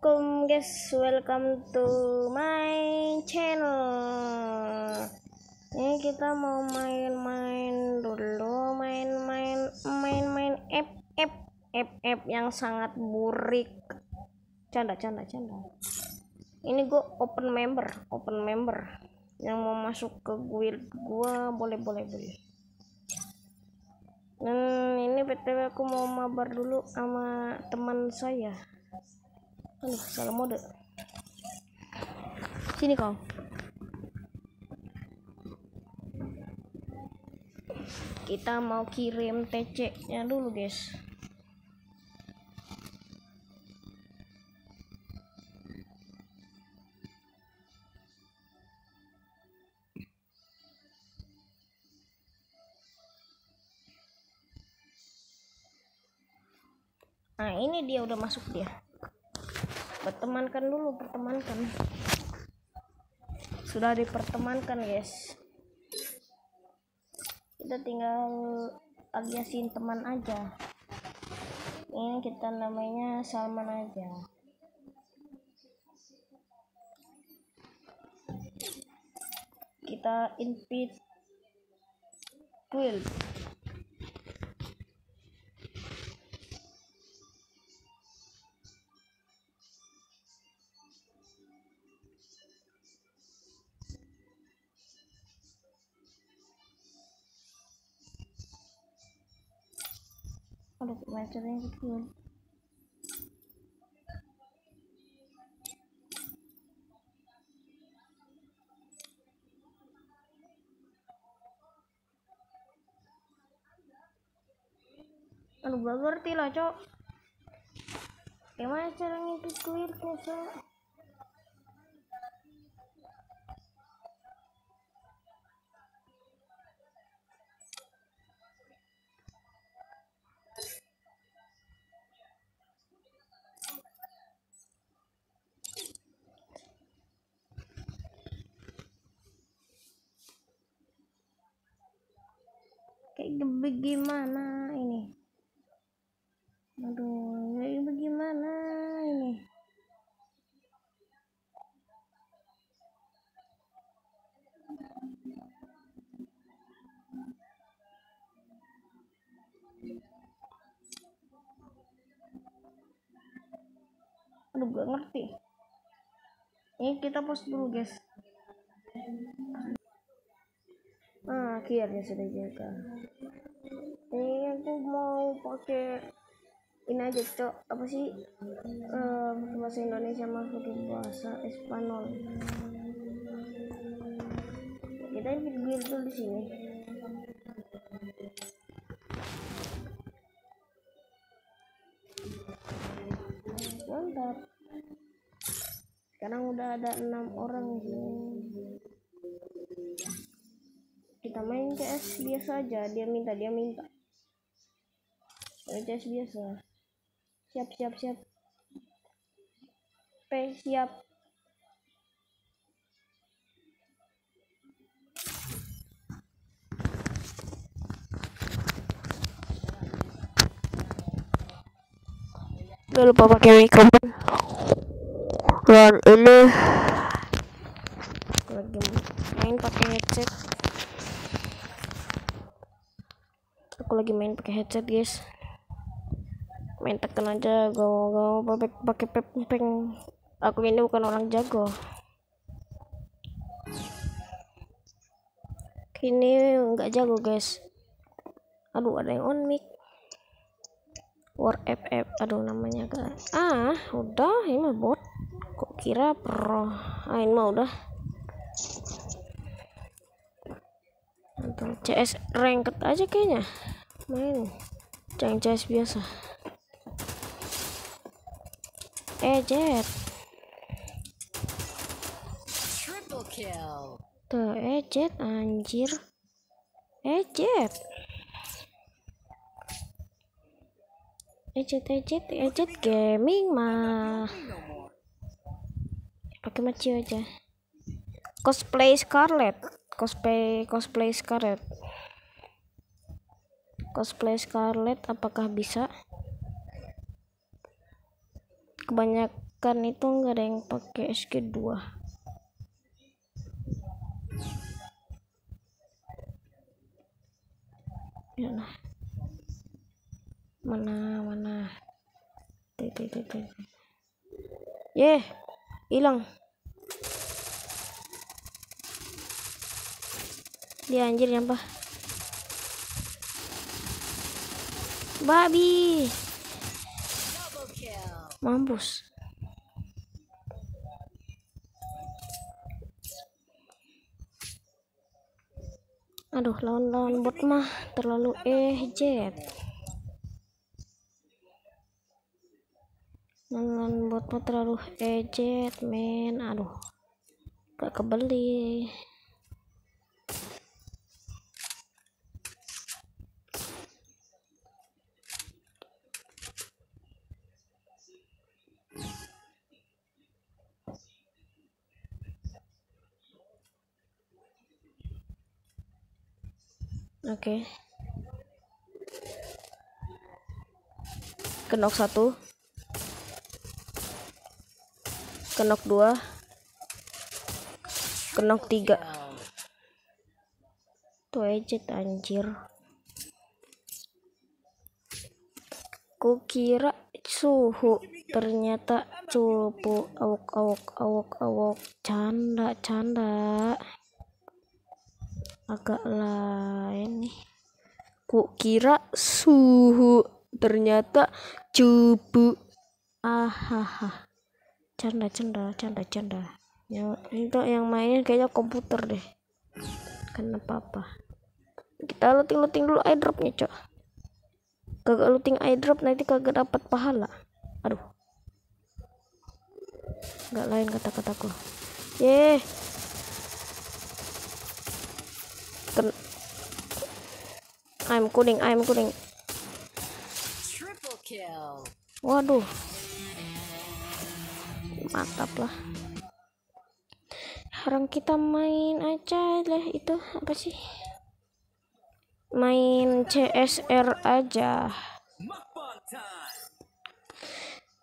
Assalamualaikum guys, welcome to my channel. Ini kita mau main-main dulu, main-main, main-main app, app, app, app yang sangat burik. Canda, canda, canda. Ini gue open member, open member. Yang mau masuk ke guild gua boleh, boleh, boleh. Dan ini btw aku mau mabar dulu sama teman saya. Aduh, salah mode. Sini kau. Kita mau kirim TC-nya dulu, guys. Nah, ini dia udah masuk dia pertemankan dulu pertemankan. Sudah dipertemankan guys. Kita tinggal aliasin teman aja. Ini kita namanya Salman aja. Kita invite guild Aduh, bacaranya kecil. Aduh, gak ngerti lah, cok. Gimana cara ngintip clearnya, cok? Bagaimana ini? Aduh kayak bagaimana ini? Aduh gak ngerti. Ini kita post dulu guys Nah, akhirnya sudah jaga. Ini aku mau pakai ini aja cok apa sih uh, bahasa Indonesia mah pakai bahasa Espanyol. Kita guild dulu di sini. Mantap. Sekarang udah ada enam orang di sini kita main CS biasa aja dia minta dia minta. Main CS biasa. Siap siap siap. P siap. Lupa pakai mikrofon. Dan ini lagi main pakai headset aku lagi main pakai headset guys. Main tekan aja gak mau pakai pepeng aku ini bukan orang jago. Ini nggak jago guys. Aduh ada yang on mic. War ff aduh namanya gak ah udah ini mah bot. Kok kira pro? Ah ini mah udah. Atau CS ranked aja kayaknya main. Jangan CS biasa. Eh jet. Triple kill. tuh eh jet anjir. Eh jet. Eh jet eh jet eh gaming mah. Pakai macio aja. Cosplay scarlet. Cosplay cosplay Scarlet cosplay Scarlet apakah bisa kebanyak kan itu nggak ada yang pakai SG2 ya nah mana mana tuh. Yeh, hilang. Dia anjir nyampah. Babi, mampus. Aduh, lawan-lawan bot mah terlalu ejek. Lawan bot mah terlalu ejek, men. Aduh, gak kebeli. Oke. Kenok satu. Kenok dua. Kenok tiga. Tuh ejet anjir. Kukira suhu ternyata cupu awok awok awok awok canda canda agak lain nih. Kukira suhu ternyata cupu ahaha. Canda canda canda canda. Yang itu yang mainin kayaknya komputer deh. Kenapa apa kita looting looting dulu airdropnya cok. Kagak looting airdrop nanti kagak dapat pahala. Aduh. Nggak lain kata-kataku. Yeh I'm kuning I'm kuning waduh. Mantap lah. Sekarang kita main aja lah itu apa sih? Main CSR aja.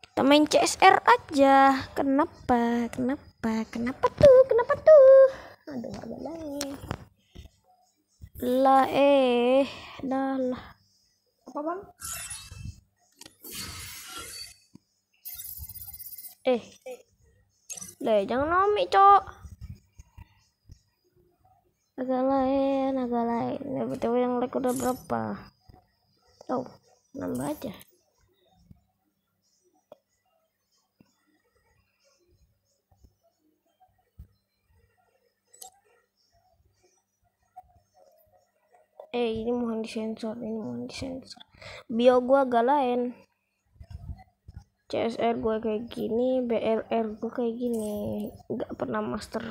Kita main CSR aja. Kenapa? Kenapa? Kenapa tuh? Kenapa tuh? Aduh agak lain lah eh dah lah apa bang? Eh. Le jangan nomi cok. Agak lain agak lain. Btw yang like udah berapa? Oh nambah aja eh ini mohon disensor ini mohon disensor. Bio gua lain. CSR gue kayak gini BLR gue kayak gini. Nggak pernah master.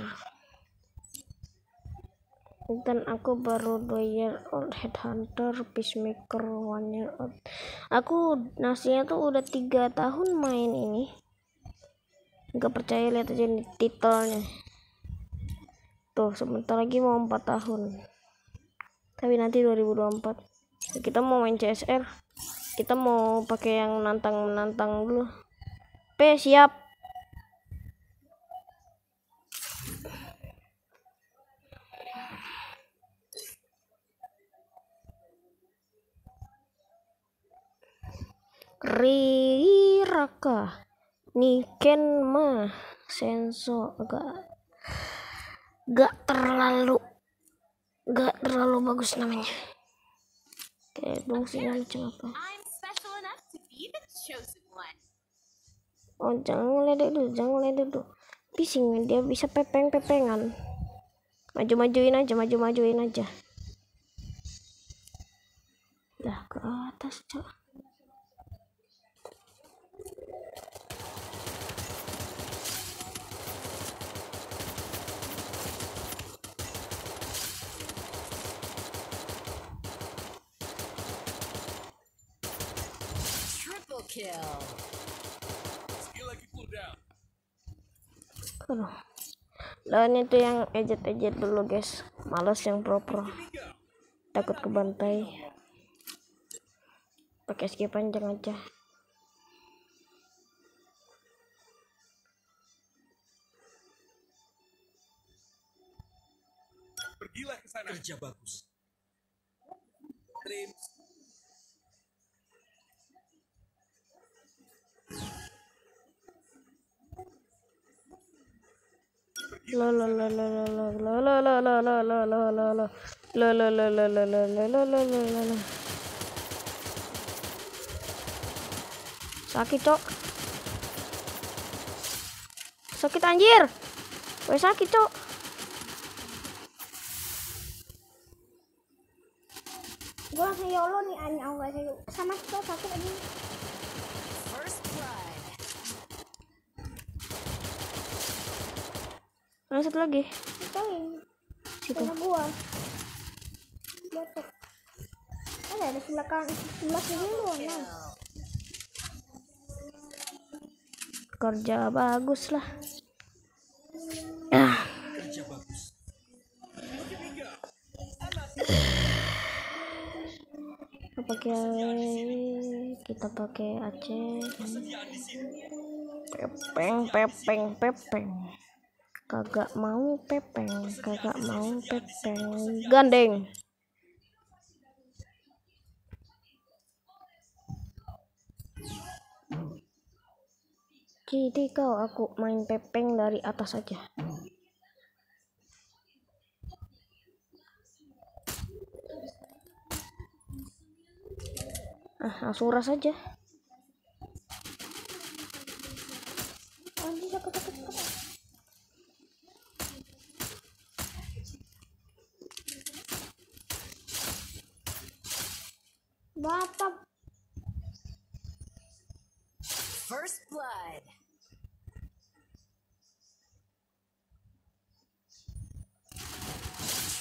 Dan aku baru 2 year old headhunter peacemaker one year old. Aku nasinya tuh udah tiga tahun main ini. Nggak percaya lihat aja nih titelnya. Tuh sebentar lagi mau 4 tahun tapi nanti 2024 kita mau main CSR kita mau pakai yang nantang menantang dulu. P siap. Riraka Niken mah senso. Agak gak terlalu gak terlalu bagus namanya kayak dong sih macam apa. Oh jangan ngeledek dulu, jangan ngeledek dulu. Bising dia bisa pepeng-pepengan. Maju-majuin aja, maju-majuin aja. Lah ke atas, Cok. kill. Aduh. Nah, Lawan itu yang ejet-ejet dulu guys. Males yang pro-pro. Takut kebantai. Pakai skip panjang aja. Pergilah ke sana. Kerja bagus. Terima sakit cok sakit anjir Woi sakit cok Gue langsung YOLO nih anjing sama cok sakit aja. Ada satu lagi situ Sama gua. Jatuh. Ada ada sebelah sebelah kiri lu nah. Kill. kerja bagus lah ah Kerja bagus. kita pakai kita pakai Aceh. Pepeng pepeng pepeng. Kagak mau pepeng kagak mau pepeng. Gandeng. Jadi kau aku main pepeng dari atas aja Ah, langsung ras aja. Bapak. First blood.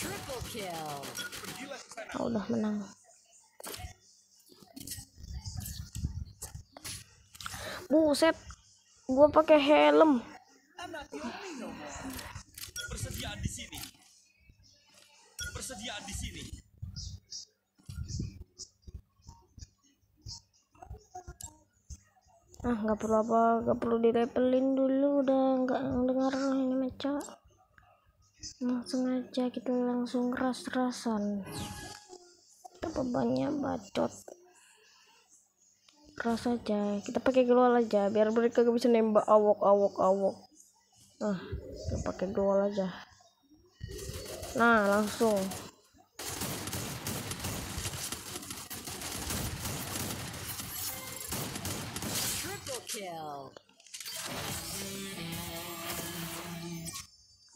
Triple kill. Oh, udah menang. Buset gua pakai helm. Persediaan di sini. Persediaan di sini. ah nggak perlu apa nggak perlu direpelin dulu udah nggak dengar ini meca langsung aja kita langsung ras-rasan apa banyak bacot ras aja. Kita pakai global aja biar mereka gak bisa nembak awok awok awok. Nah kita pakai global aja. Nah langsung.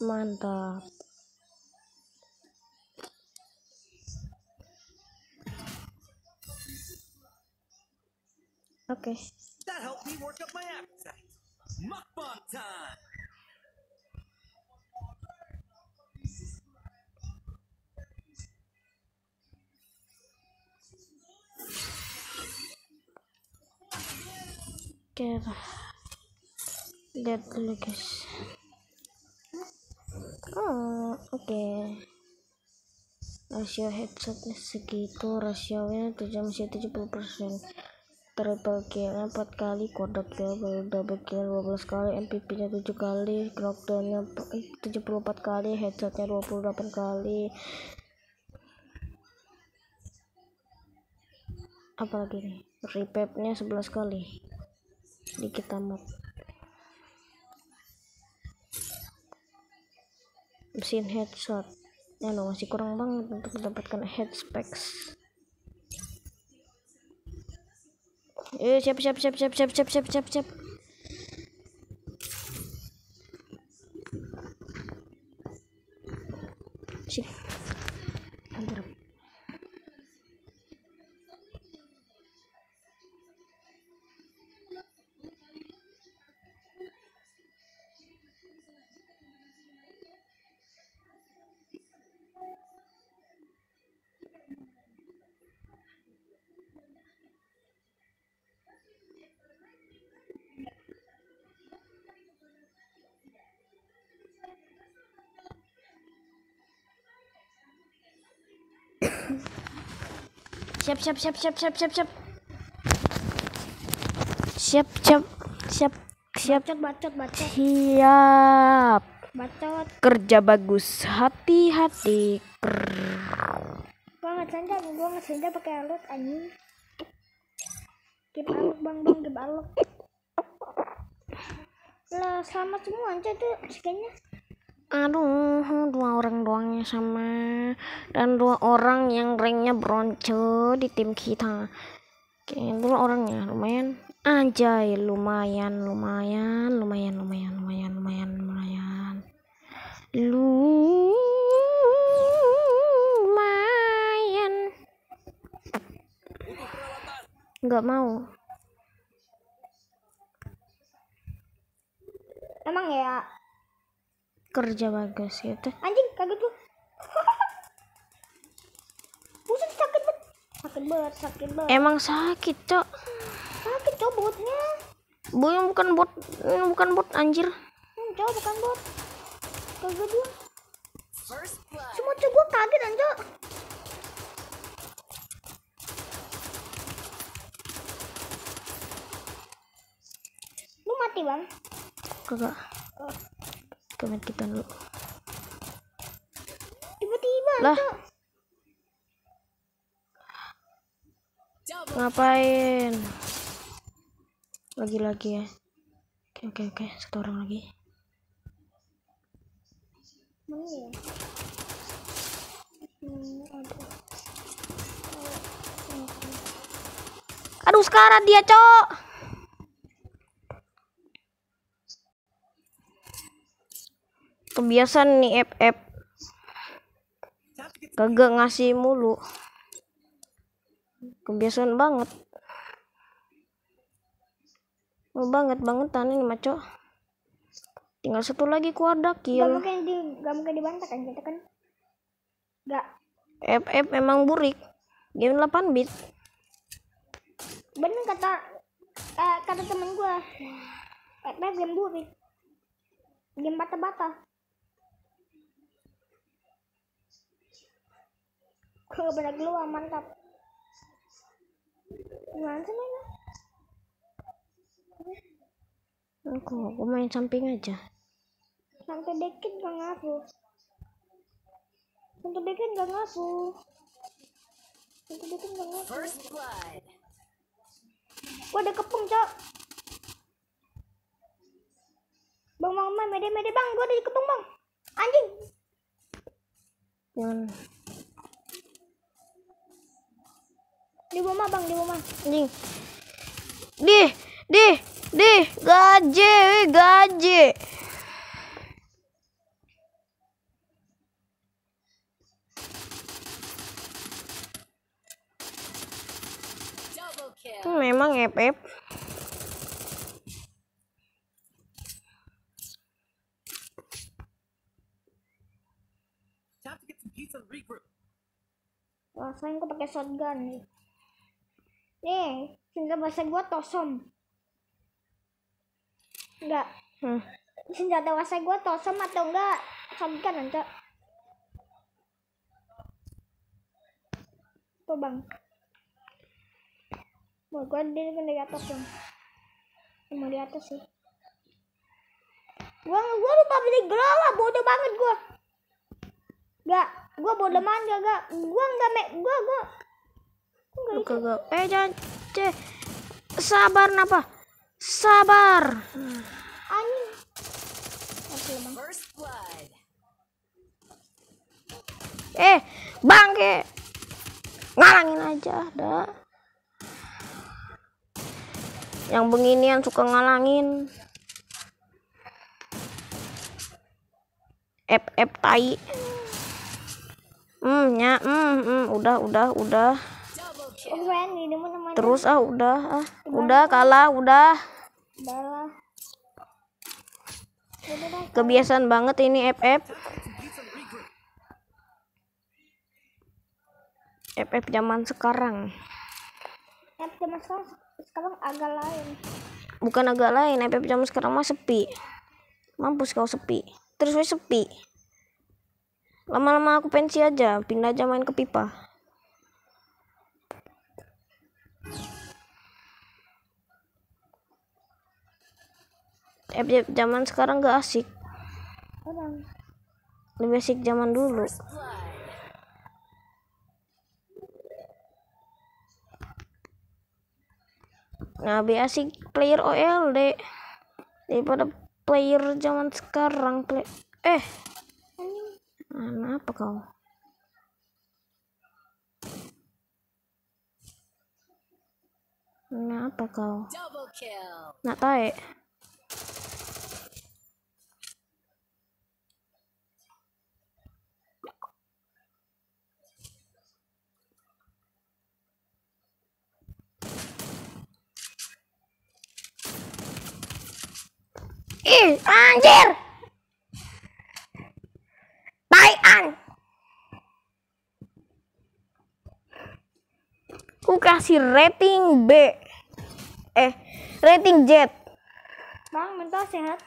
Mantap oke That helped me work up my appetite. Mukbang time. Oke. Lihat dulu guys. Oh, oke. Rasio headshotnya segitu, rasionya tujuh masih 70%. Triple kill 4 kali, quarter kill, baru double kill 12 kali, MVP nya 7 kali, knockdown nya 74 kali, headshotnya 28 kali. Apalagi nih? Revive nya 11 kali dikit amat mesin headshot ya lo masih kurang banget untuk mendapatkan head specs eh siap siap siap siap siap siap siap siap. siap siap siap siap siap siap siap siap. Siap siap siap siap. Bacot bacot bacot. siap. Bacot. Kerja bagus hati-hati. Krrrr. gua nggak senja gua nggak senja pakai alot anjing. Game alot bang bang game alot lah sama semua aja tuh skinnya aduh dua orang doangnya sama. Dan dua orang yang ranknya bronze di tim kita. Oke dua orangnya lumayan. Anjay lumayan lumayan lumayan lumayan lumayan lumayan lumayan. Lumayan. Nggak mau. Emang ya kerja bagus gitu. Anjing kaget gua. Pusing sakit banget sakit banget sakit banget emang sakit cok. Sakit cowok botnya. Bu yang bukan bot bukan bot anjir. Hmm, cowok bukan bot. Kaget gua. Blood. semua cowok gua kaget anjir lu mati bang? Kagak kemet kita dulu. Tiba-tiba Lah. Double. ngapain? Lagi-lagi ya. Oke oke oke. Satu orang lagi. Mana ya? Hmm, aduh aduh sekarang dia cok kebiasaan nih FF to get kagak ngasih mulu. Kebiasaan banget. Mau banget bangetan ini maco. Tinggal satu lagi ku ada Gak kill mungkin di gak mungkin dibantah kan kita kan? Gak. FF emang burik. Game 8 bit. Bener kata eh, kata temen gue eh game burik. Game bata-bata gak pernah keluar mantap gimana sih mainnya aku aku main samping aja. Sampai dikit gak ngaku sampai dikit gak ngaku sampai dikit gak ngaku gue ada kepung cok. Bang bang bang mede mede bang. Gue ada di kepung bang. Anjing. Jangan di rumah bang di rumah. Anjing di di di. Gaji gaji. Itu memang ya, FF Wah, selain aku pakai shotgun nih. Nih, senjata bahasa gue tosom. Enggak, hmm. senjata bahasa gue tosom atau enggak shotgun nanti. Tuh bang. Mau gue di, di atas bang. Emang di atas sih. Gua gua lupa beli gelawah, bodoh banget gua. Gak, gua bodoh banget gak, gak. Gua enggak me, gua gua. Lu kagak eh jangan. Ce sabar napa. Sabar. Anjing. Eh bangke. Ngalangin aja dah yang beginian suka ngalangin. FF tai. Hmm ya. Hmm, hmm. Udah udah udah terus ah udah ah. Udah kalah udah. Kebiasaan banget ini FF. FF zaman sekarang. Eh, zaman sekarang, sekarang agak lain. bukan agak lain FF zaman sekarang mah sepi. Mampus kau sepi. Terus sepi. Lama-lama aku pensi aja pindah aja main ke pipa FF zaman sekarang gak asik. Lebih asik zaman dulu. Nah lebih asik player OLD daripada player zaman sekarang play eh. Mana apa kau? Kenapa kau? Nak tahu? Ih, anjir! Taian! Ku kasih rating B. Eh, rating Z. Bang, mental sehat.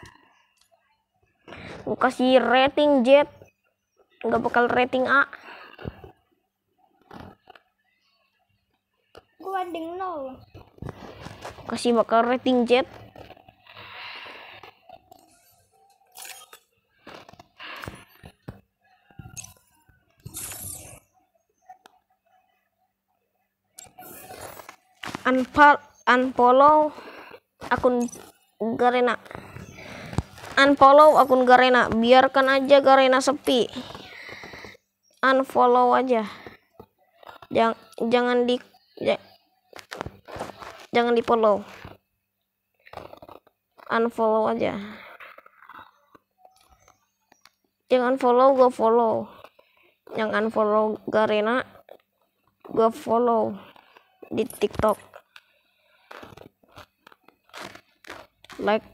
Ku kasih rating Z. Nggak bakal rating A. Gue banding nol. Ku kasih bakal rating Z. Unfol unfollow akun Garena. Unfollow akun Garena. Biarkan aja Garena sepi. Unfollow aja. Jangan jangan di ja- jangan di follow. Unfollow aja. Jangan follow, gue follow. Yang unfollow Garena, gue follow di TikTok. Like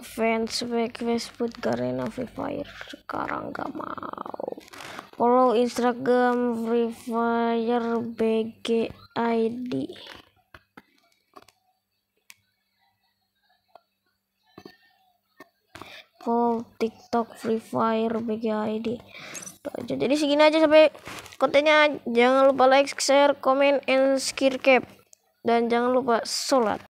fans back Facebook Garena Free Fire sekarang gak mau. Follow Instagram Free Fire BG ID. Follow TikTok Free Fire BG ID. Tuh aja. Jadi segini aja sampai kontennya. Jangan lupa like, share, comment, and cap. Dan jangan lupa sholat.